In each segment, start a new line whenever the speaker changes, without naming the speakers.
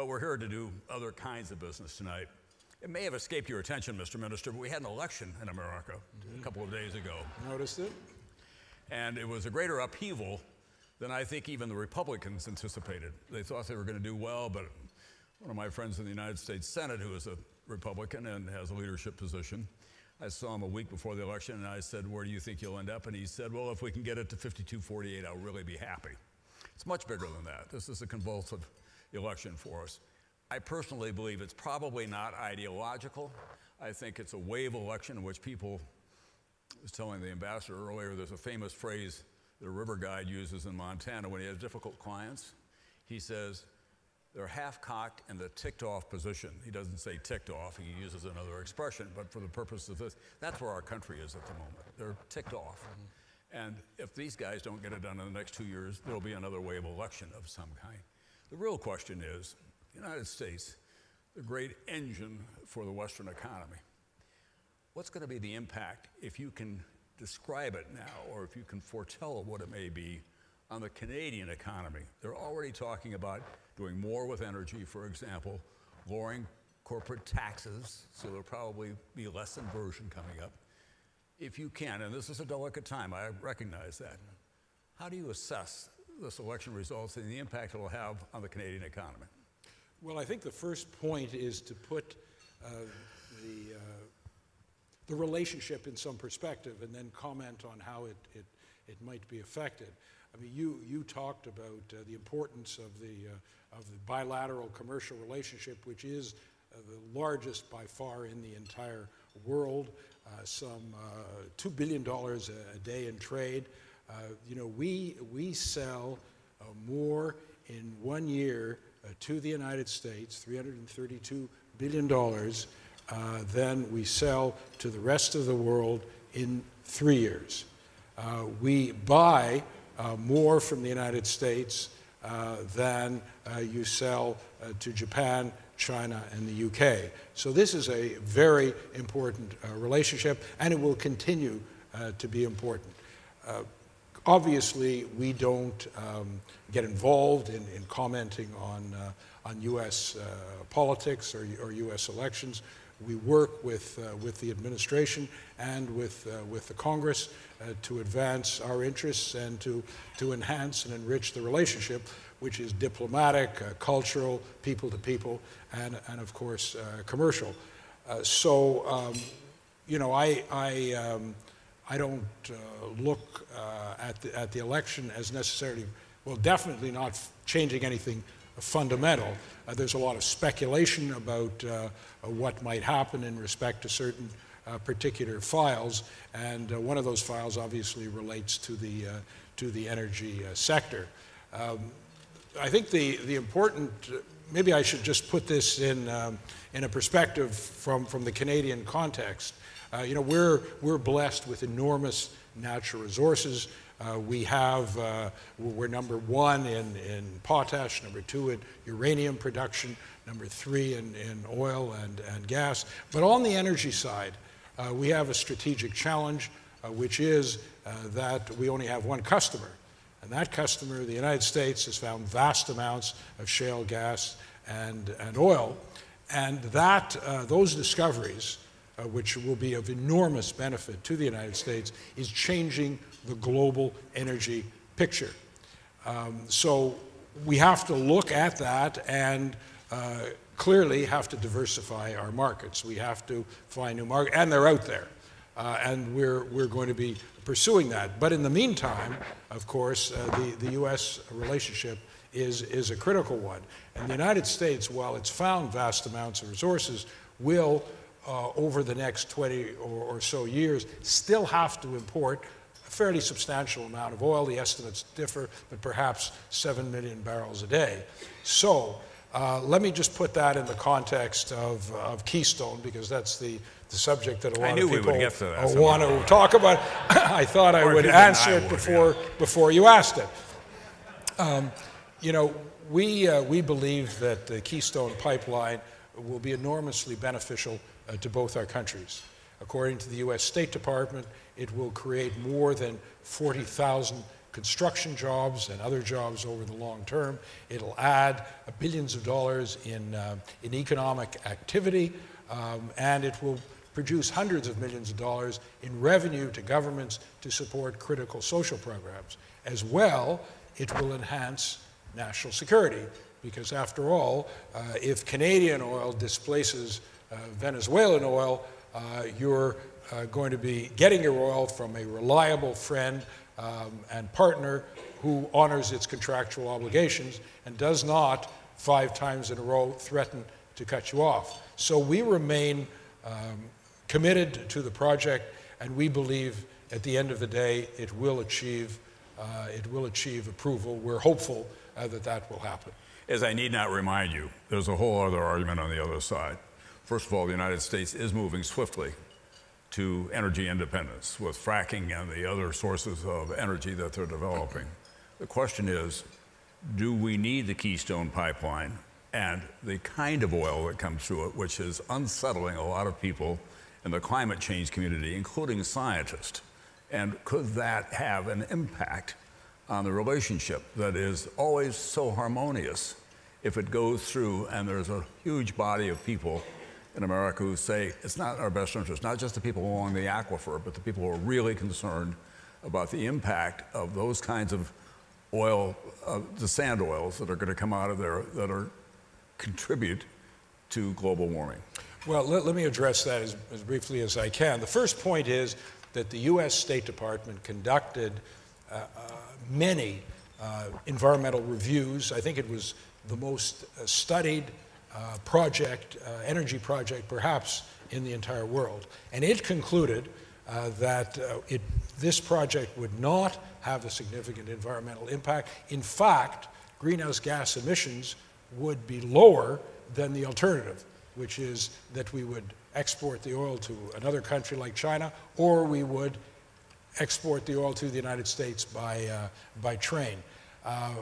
but we're here to do other kinds of business tonight. It may have escaped your attention, Mr. Minister, but we had an election in America a mm-hmm. couple of days ago.
Noticed it?
And it was a greater upheaval than I think even the Republicans anticipated. They thought they were going to do well, but one of my friends in the United States Senate, who is a Republican and has a leadership position, I saw him a week before the election and I said, Where do you think you'll end up? And he said, Well, if we can get it to 52 48, I'll really be happy. It's much bigger than that. This is a convulsive election for us. I personally believe it's probably not ideological. I think it's a wave election in which people, I was telling the ambassador earlier, there's a famous phrase that a river guide uses in Montana when he has difficult clients. He says, they're half cocked in the ticked off position. He doesn't say ticked off, he uses another expression, but for the purpose of this, that's where our country is at the moment. They're ticked off. Mm-hmm. And if these guys don't get it done in the next two years, there'll be another wave election of some kind. The real question is the United States, the great engine for the Western economy. What's going to be the impact if you can describe it now or if you can foretell what it may be on the Canadian economy? They're already talking about doing more with energy, for example, lowering corporate taxes, so there'll probably be less inversion coming up. If you can, and this is a delicate time, I recognize that, how do you assess this election results and the impact it'll have on the Canadian economy?
Well, I think the first point is to put uh, the, uh, the relationship in some perspective and then comment on how it, it, it might be affected. I mean, you, you talked about uh, the importance of the, uh, of the bilateral commercial relationship, which is uh, the largest by far in the entire world, uh, some $2 billion a, a, day in trade. You know, we, we sell more in one year uh, to the United States, $332 billion, uh, than we sell to the rest of the world in three years. Uh, we buy uh, more from the United States uh, than uh, you sell to Japan, China, and the UK. So this is a very important relationship, and it will continue to be important. Obviously, we don't um, get involved in, in commenting on, uh, on U.S. Uh, politics or, or, U.S. elections. We work with, uh, with the administration and with, uh, with the Congress uh, to advance our interests and to, to enhance and enrich the relationship, which is diplomatic, uh, cultural, people to people, and, and of course, commercial. so, um, you know, I, I um, I don't uh, look uh, at, the, at the election as necessarily, well, definitely not changing anything fundamental. Uh, there's a lot of speculation about uh, what might happen in respect to certain uh, particular files, and uh, one of those files obviously relates to the, to the energy sector. Um, I think the, the important, maybe I should just put this in, um, in a perspective from, from the Canadian context. Uh, you know, we're, we're blessed with enormous natural resources. Uh, we have, uh, we're number one in, in potash, number two in uranium production, number three in, in oil and, and gas. But on the energy side, uh, we have a strategic challenge, uh, which is uh, that we only have one customer. And that customer, the United States, has found vast amounts of shale gas and, and oil. And that, those discoveries uh, which will be of enormous benefit to the United States, is changing the global energy picture. Um, so we have to look at that and uh, clearly have to diversify our markets. We have to find new markets, and they're out there. Uh, and we're, we're going to be pursuing that. But in the meantime, of course, uh, the, the U.S. relationship is, is a critical one. And the United States, while it's found vast amounts of resources, will uh, over the next 20 or, or, so years still have to import a fairly substantial amount of oil. The estimates differ, but perhaps 7 million barrels a day. So uh, let me just put that in the context of, of Keystone, because that's the, the subject that a lot of people want to talk about. I thought I would answer it before, yeah. before you asked it. Um, you know, we, uh, we believe that the Keystone pipeline will be enormously beneficial uh, to both our countries. According to the U.S. State Department, it will create more than 40,000 construction jobs and other jobs over the long term. It'll add billions of dollars in, uh, in economic activity, um, and it will produce hundreds of millions of dollars in revenue to governments to support critical social programs. As well, it will enhance national security, because after all, uh, if Canadian oil displaces Venezuelan oil, uh, you're uh, going to be getting your oil from a reliable friend um, and partner who honors its contractual obligations and does not five times in a row threaten to cut you off. So we remain um, committed to the project, and we believe at the end of the day it will achieve, uh, it will achieve approval. We're hopeful uh, that that will happen.
As I need not remind you, there's a whole other argument on the other side. First of all, the United States is moving swiftly to energy independence with fracking and the other sources of energy that they're developing. The question is do we need the Keystone Pipeline and the kind of oil that comes through it, which is unsettling a lot of people in the climate change community, including scientists? And could that have an impact on the relationship that is always so harmonious if it goes through and there's a huge body of people in America who say it's not our best interest, not just the people along the aquifer, but the people who are really concerned about the impact of those kinds of oil, uh, the sand oils that are going to come out of there that are contribute to global warming.
Well, let, let me address that as, as, briefly as I can. The first point is that the U.S. State Department conducted uh, uh, many uh, environmental reviews. I think it was the most uh, studied uh, project, uh, energy project, perhaps in the entire world. And it concluded uh, that it, this project would not have a significant environmental impact. In fact, greenhouse gas emissions would be lower than the alternative, which is that we would export the oil to another country like China, or we would export the oil to the United States by, uh, by train. Uh,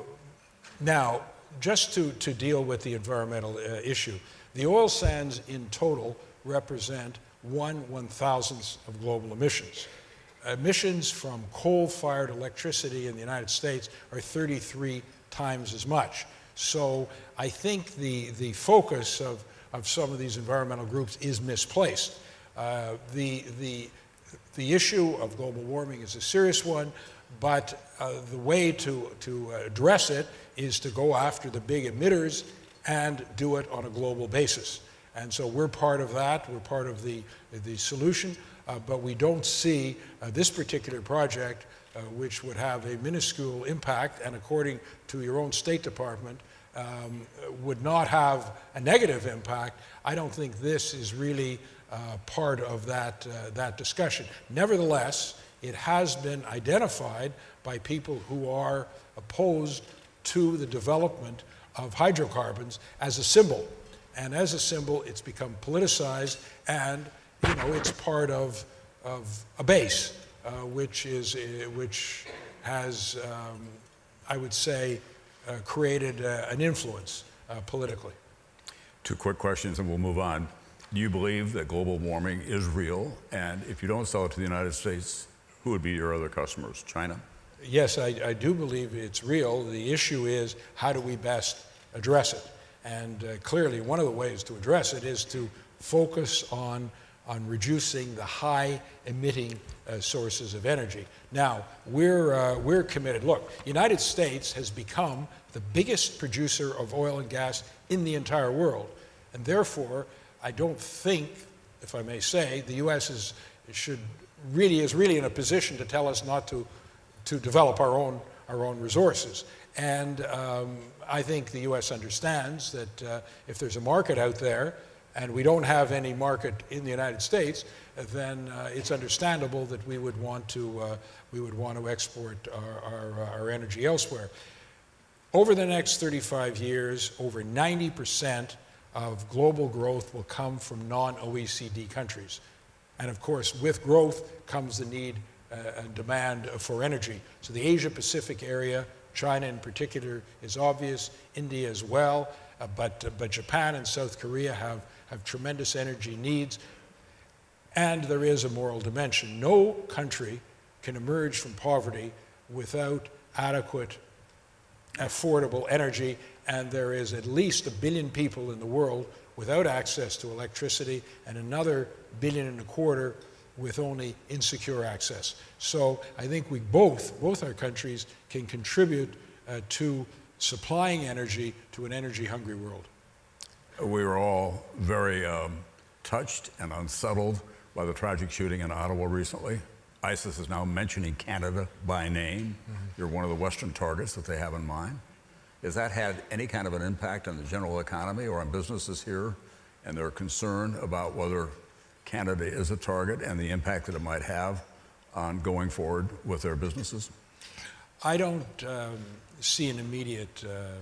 now, just to, to deal with the environmental uh, issue, the oil sands in total represent one one thousandth of global emissions. Emissions from coal-fired electricity in the United States are 33 times as much. So I think the, the focus of, of some of these environmental groups is misplaced. Uh, the, the, the issue of global warming is a serious one, but uh, the way to, to address it is to go after the big emitters and do it on a global basis. And so we're part of that, we're part of the, the solution, uh, but we don't see uh, this particular project, uh, which would have a minuscule impact, and according to your own State Department, um, would not have a negative impact. I don't think this is really uh, part of that, uh, that discussion. Nevertheless, it has been identified by people who are opposed to the development of hydrocarbons as a symbol. And as a symbol, it's become politicized and, you know, it's part of, of a base, uh, which, is, uh, which has, um, I would say, uh, created uh, an influence uh, politically.
Two quick questions and we'll move on. Do you believe that global warming is real? And if you don't sell it to the United States, who would be your other customers? China?
Yes, I, I do believe it's real. The issue is how do we best address it? And uh, clearly, one of the ways to address it is to focus on, on reducing the high emitting uh, sources of energy. Now, we're, uh, we're committed. Look, United States has become the biggest producer of oil and gas in the entire world. And therefore, I don't think, if I may say, the U.S. Is, should really is really in a position to tell us not to to develop our own, our own resources. And um, I think the U.S. understands that uh, if there's a market out there and we don't have any market in the United States, then uh, it's understandable that we would want to, uh, we would want to export our, our, our, energy elsewhere. Over the next 35 years, over 90% of global growth will come from non-OECD countries. And of course, with growth comes the need uh, and demand for energy. So the Asia Pacific area, China in particular, is obvious, India as well, uh, but, uh, but Japan and South Korea have, have tremendous energy needs. And there is a moral dimension. No country can emerge from poverty without adequate, affordable energy, and there is at least a billion people in the world without access to electricity, and another billion and a quarter with only insecure access. So I think we both, both our countries, can contribute uh, to supplying energy to an energy-hungry world.
We were all very um, touched and unsettled by the tragic shooting in Ottawa recently. ISIS is now mentioning Canada by name. Mm-hmm. You're one of the Western targets that they have in mind. Has that had any kind of an impact on the general economy or on businesses here and their concern about whether Canada is a target and the impact that it might have on going forward with their businesses?
I don't um, see an immediate uh,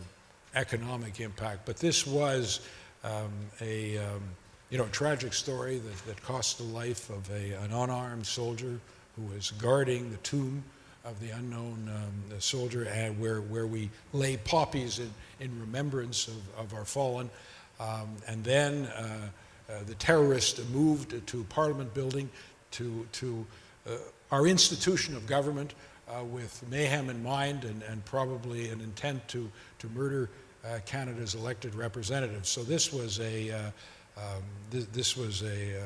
economic impact, but this was um, a um, you know tragic story that, that cost the life of a, an unarmed soldier who was guarding the tomb of the unknown um, soldier, and where, where we lay poppies in, in remembrance of, of our fallen. Um, and then uh, uh, the terrorists moved to Parliament building to, to uh, our institution of government uh, with mayhem in mind and, and probably an intent to, to murder uh, Canada's elected representatives. So this was a, uh, um, th this was a,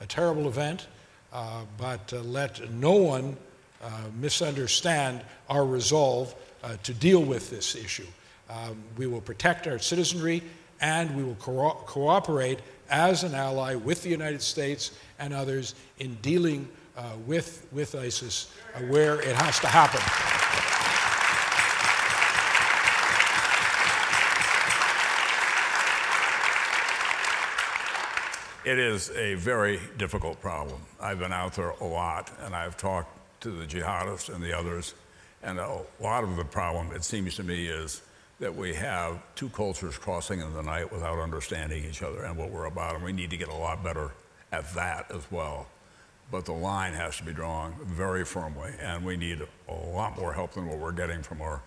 a terrible event, but let no one misunderstand our resolve to deal with this issue. Um, we will protect our citizenry and we will co cooperate as an ally with the United States and others in dealing uh, with, with ISIS uh, where it has to happen.
It is a very difficult problem. I've been out there a lot and I've talked to the jihadists and the others, and a lot of the problem, it seems to me, is that we have two cultures crossing in the night without understanding each other and what we're about, and we need to get a lot better at that as well. But the line has to be drawn very firmly, and we need a lot more help than what we're getting from our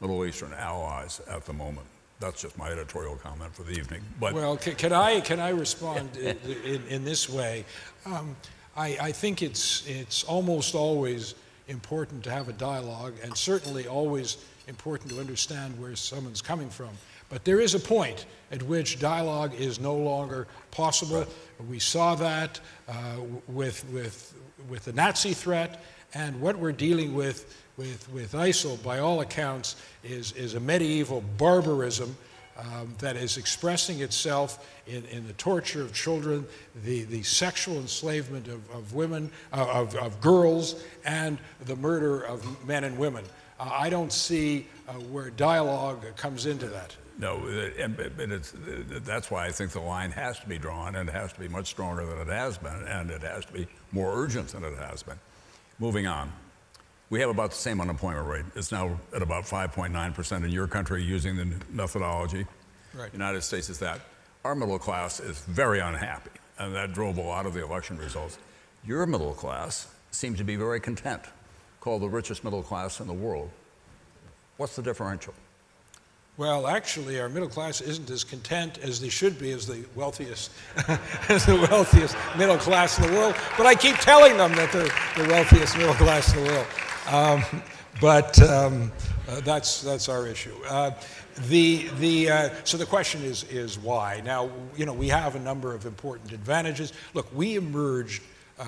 Middle Eastern allies at the moment. That's just my editorial comment for the evening.
But well, can, can I can I respond in, in, in, this way? Um, I, I think it's it's almost always important to have a dialogue, and certainly always important to understand where someone's coming from. But there is a point at which dialogue is no longer possible. We saw that uh, with, with, with the Nazi threat, and what we're dealing with with, with ISIL, by all accounts, is, is a medieval barbarism um, that is expressing itself in, in the torture of children, the, the sexual enslavement of, of women, uh, of, of girls, and the murder of men and women. Uh, I don't see uh, where dialogue comes into that.
No, uh, and, it's, that's why I think the line has to be drawn, and it has to be much stronger than it has been, and it has to be more urgent than it has been. Moving on. We have about the same unemployment rate. It's now at about 5.9% in your country using the methodology.
Right.
United States is that. Our middle class is very unhappy, and that drove a lot of the election results. Your middle class seems to be very content called the richest middle class in the world. What's the differential?
Well, actually, our middle class isn't as content as they should be as the wealthiest, as the wealthiest middle class in the world. But I keep telling them that they're the wealthiest middle class in the world. Um, but um, uh, that's that's our issue. Uh, the the uh, so the question is is why? Now you know we have a number of important advantages. Look, we emerged, uh,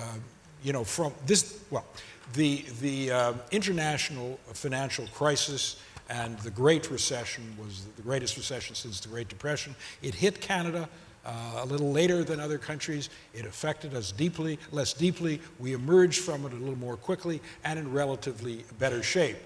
you know, from this well the, the uh, international financial crisis and the Great Recession was the greatest recession since the Great Depression. It hit Canada uh, a little later than other countries. It affected us deeply, less deeply. We emerged from it a little more quickly and in relatively better shape.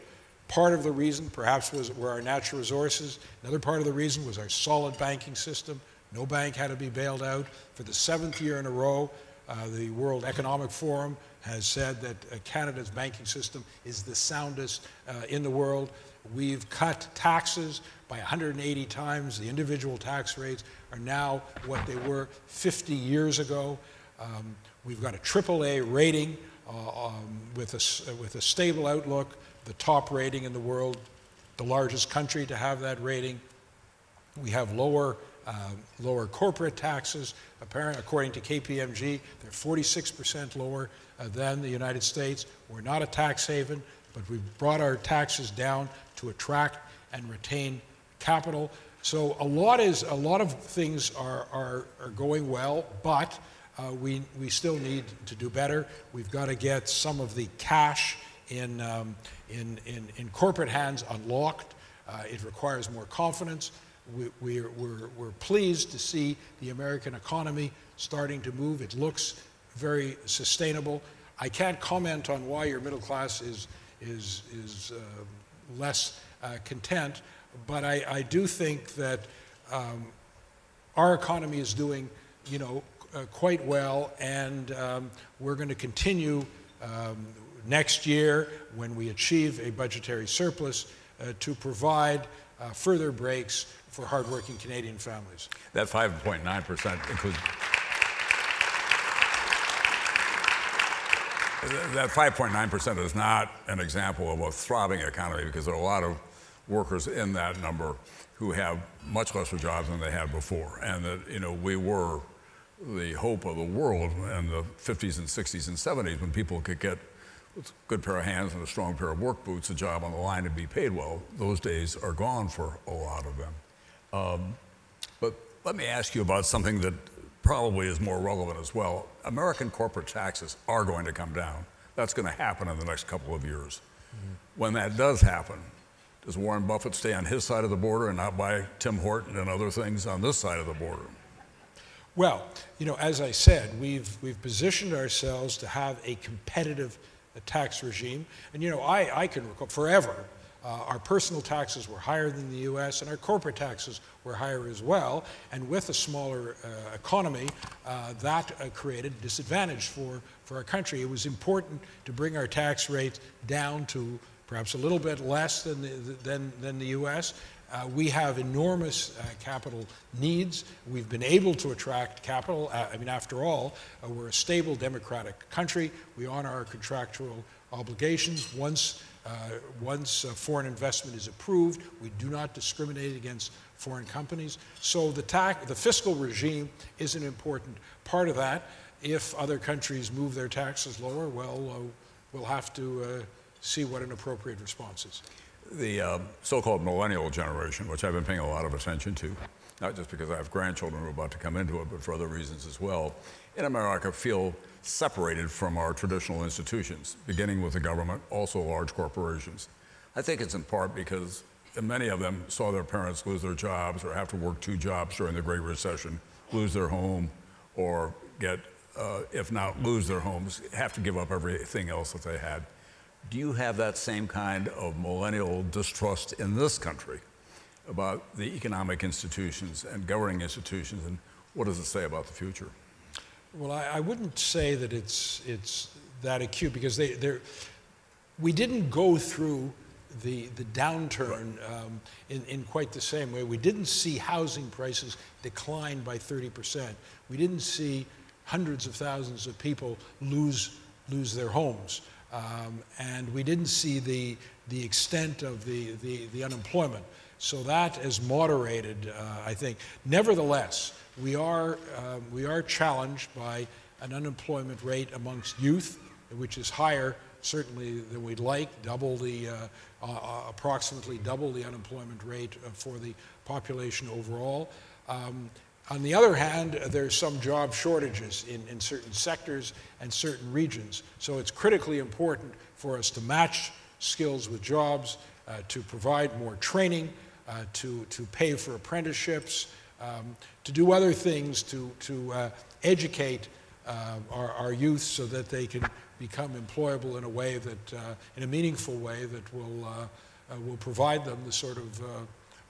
Part of the reason, perhaps, was were our natural resources. Another part of the reason was our solid banking system. No bank had to be bailed out. For the seventh year in a row, uh, the World Economic Forum has said that uh, Canada's banking system is the soundest uh, in the world. We've cut taxes by 180 times. The individual tax rates are now what they were 50 years ago. Um, we've got a AAA rating uh, um, with, a, with a stable outlook, the top rating in the world, the largest country to have that rating. We have lower, uh, lower corporate taxes. Apparently, according to KPMG, they're 46% lower uh, than the United States. We're not a tax haven, but we've brought our taxes down to attract and retain capital. So a lot is a lot of things are, are, are going well, but uh, we, we still need to do better. We've got to get some of the cash in, um, in, in, in corporate hands unlocked. Uh, it requires more confidence. We, we're, we're, we're pleased to see the American economy starting to move. It looks very sustainable. I can't comment on why your middle class is, is, is uh, less uh, content, but I, I, do think that um, our economy is doing, you know, uh, quite well, and um, we're going to continue um, next year when we achieve a budgetary surplus uh, to provide uh, further breaks for hardworking Canadian families.
That 5.9% includes. That 5.9% is not an example of a throbbing economy because there are a lot of workers in that number who have much lesser jobs than they had before. And that, you know, we were the hope of the world in the 50s and 60s and 70s when people could get a good pair of hands and a strong pair of work boots a job on the line and be paid well. Those days are gone for a lot of them. Um, but let me ask you about something that probably is more relevant as well. American corporate taxes are going to come down. That's going to happen in the next couple of years. Mm-hmm. When that does happen, does Warren Buffett stay on his side of the border and not buy Tim Horton and other things on this side of the border?
Well, you know, as I said, we've, we've positioned ourselves to have a competitive tax regime. And, you know, I, I can recall forever, uh, our personal taxes were higher than the US, and our corporate taxes were higher as well. And with a smaller uh, economy, uh, that uh, created disadvantage for, for our country. It was important to bring our tax rate down to perhaps a little bit less than the, than, than the US, uh, we have enormous uh, capital needs. We've been able to attract capital. I mean, after all, we're a stable democratic country. We honor our contractual obligations. Once, uh, once uh, foreign investment is approved, we do not discriminate against foreign companies. So the, tax, the fiscal regime is an important part of that. If other countries move their taxes lower, well, we'll have to see what an appropriate response is
the uh, so-called millennial generation, which I've been paying a lot of attention to, not just because I have grandchildren who are about to come into it, but for other reasons as well, in America feel separated from our traditional institutions, beginning with the government, also large corporations. I think it's in part because many of them saw their parents lose their jobs or have to work two jobs during the Great Recession, lose their home, or get, uh, if not lose their homes, have to give up everything else that they had. Do you have that same kind of millennial distrust in this country about the economic institutions and governing institutions, and what does it say about the future?
Well, I, I wouldn't say that it's, it's that acute because they, we didn't go through the, the downturn um, in, in quite the same way. We didn't see housing prices decline by 30%. We didn't see hundreds of thousands of people lose, lose their homes. Um, and we didn't see the, the extent of the, the, the unemployment. So that has moderated, uh, I think. Nevertheless, we are, uh, we are challenged by an unemployment rate amongst youth, which is higher certainly than we'd like, double the, uh, uh, uh approximately double the unemployment rate uh, for the population overall. Um, on the other hand, there's some job shortages in, in certain sectors and certain regions. So it's critically important for us to match skills with jobs, uh, to provide more training, uh, to, to pay for apprenticeships, um, to do other things to, to uh, educate uh, our, our youth so that they can become employable in a way that, uh, in a meaningful way that will, uh, will provide them the sort of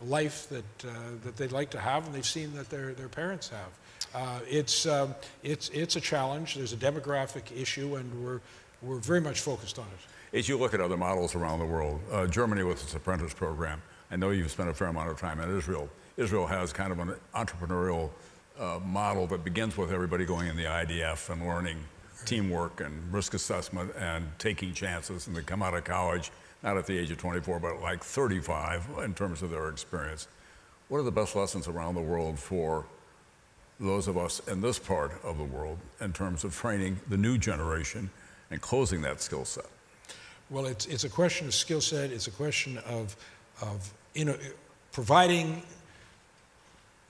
life that, uh, that they'd like to have and they've seen that their, their parents have. Uh, it's, um, it's, it's a challenge. There's a demographic issue, and we're, we're very much focused on it.
As you look at other models around the world, uh, Germany with its apprentice program, I know you've spent a fair amount of time in Israel. Israel has kind of an entrepreneurial uh, model that begins with everybody going in the IDF and learning teamwork and risk assessment and taking chances, and they come out of college not at the age of 24, but like 35 in terms of their experience. What are the best lessons around the world for those of us in this part of the world in terms of training the new generation and closing that skill set?
Well, it's, it's a question of skill set, it's a question of, of inno- providing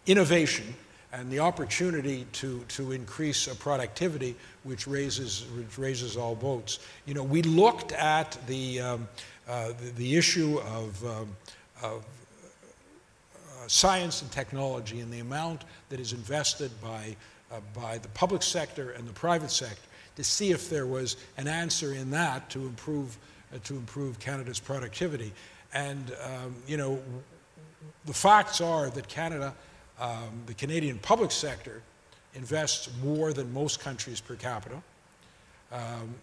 innovation and the opportunity to, to increase productivity, which raises, which raises all boats. You know, we looked at the, um, uh, the, the, issue of, um, of uh, science and technology and the amount that is invested by, uh, by the public sector and the private sector to see if there was an answer in that to improve, uh, to improve Canada's productivity. And, um, you know, the facts are that Canada um, the Canadian public sector invests more than most countries per capita, um,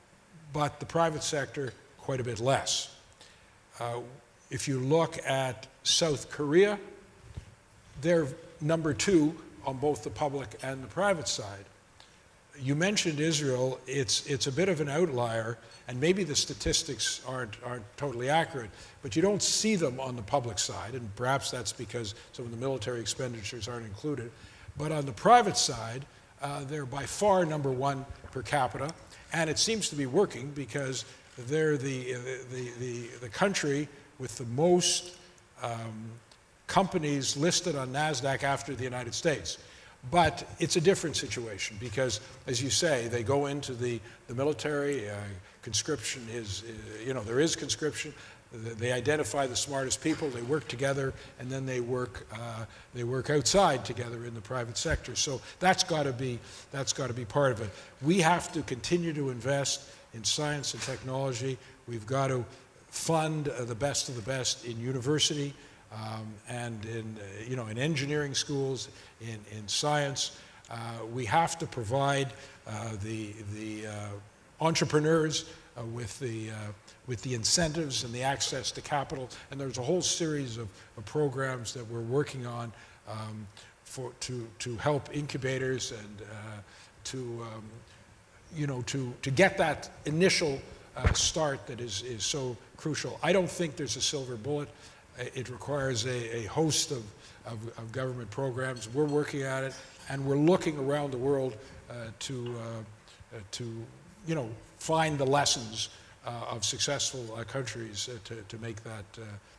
but the private sector quite a bit less. Uh, if you look at South Korea, they're number two on both the public and the private side. You mentioned Israel. It's, it's a bit of an outlier, and maybe the statistics aren't, aren't totally accurate, but you don't see them on the public side, and perhaps that's because some of the military expenditures aren't included. But on the private side, uh, they're by far number one per capita, and it seems to be working because they're the, the, the, the country with the most um, companies listed on NASDAQ after the United States. But it's a different situation because, as you say, they go into the, the military. Uh, conscription is, uh, you know, there is conscription. They identify the smartest people. They work together, and then they work. Uh, they work outside together in the private sector. So that's got to be that's got to be part of it. We have to continue to invest in science and technology. We've got to fund uh, the best of the best in university um, and in, uh, you know, in engineering schools, in, in science. Uh, we have to provide uh, the, the uh, entrepreneurs uh, with, the, uh, with the incentives and the access to capital. And there's a whole series of, of programs that we're working on um, for, to, to help incubators and to, um, you know, to, to get that initial start that is, is so crucial. I don't think there's a silver bullet. It requires a, a host of, of, of, government programs. We're working at it, and we're looking around the world uh, to, uh, to, you know, find the lessons uh, of successful countries to, to, make that,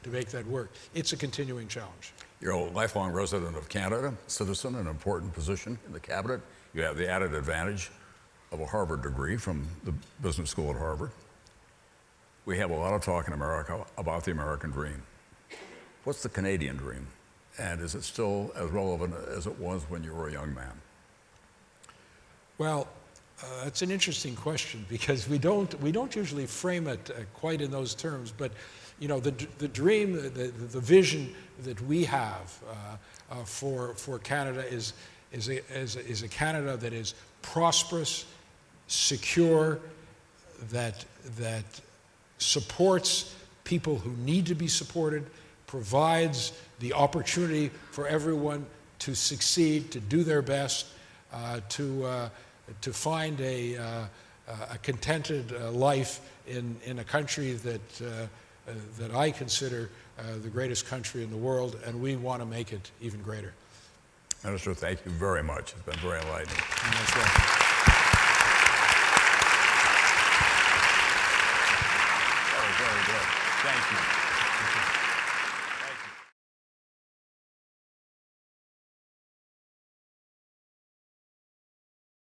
to make that work. It's a continuing challenge.
You're a lifelong resident of Canada, citizen, an important position in the cabinet. You have the added advantage of a Harvard degree from the business school at Harvard. We have a lot of talk in America about the American dream. What's the Canadian dream? And is it still as relevant as it was when you were a young man?
Well, uh, it's an interesting question because we don't, we don't usually frame it uh, quite in those terms. But, you know, the, the dream, the, the vision that we have uh, uh, for, for Canada is, is, a, is, a, is a Canada that is prosperous, secure, that, that supports people who need to be supported, provides the opportunity for everyone to succeed, to do their best, uh, to, uh, to find a, uh, a contented uh, life in, in a country that, uh, uh, that I consider the greatest country in the world, and we want to make it even greater.
Minister, thank you very much. It's been very enlightening. Very good. Thank you.